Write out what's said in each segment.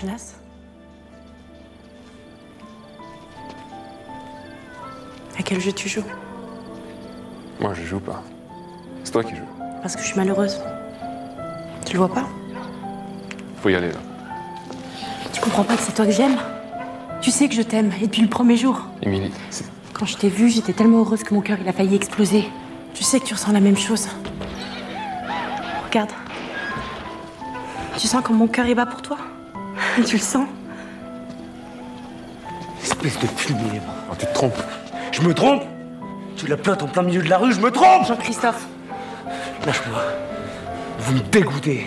Jonas À quel jeu tu joues? Moi, je joue pas. C'est toi qui joues. Parce que je suis malheureuse. Tu le vois pas? Faut y aller, là. Tu comprends pas que c'est toi que j'aime? Tu sais que je t'aime, et depuis le premier jour. Émilie, c'est... Quand je t'ai vue, j'étais tellement heureuse que mon cœur il a failli exploser. Tu sais que tu ressens la même chose. Regarde. Tu sens comme mon cœur est bas pour toi? Tu le sens Espèce de fumier. Oh, tu te trompes. Je me trompe Tu la plates en plein milieu de la rue, je me trompe Jean-Christophe Lâche-moi. Vous me dégoûtez.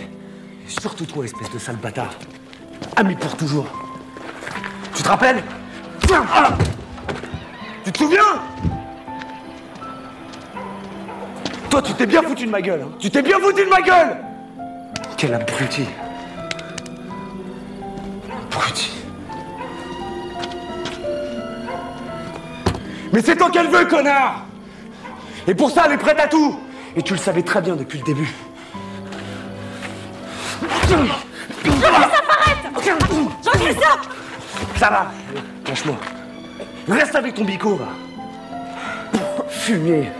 Surtout toi, espèce de sale bâtard. Ami pour toujours. Tu te rappelles Ah Tu te souviens Toi, tu t'es bien foutu de ma gueule. hein. Tu t'es bien foutu de ma gueule Quel. Abruti. Mais c'est toi qu'elle veut, connard Et pour ça, elle est prête à tout Et tu le savais très bien depuis le début. Jean-Christophe Ça va Lâche-moi. Reste avec ton bico, va. Fumier.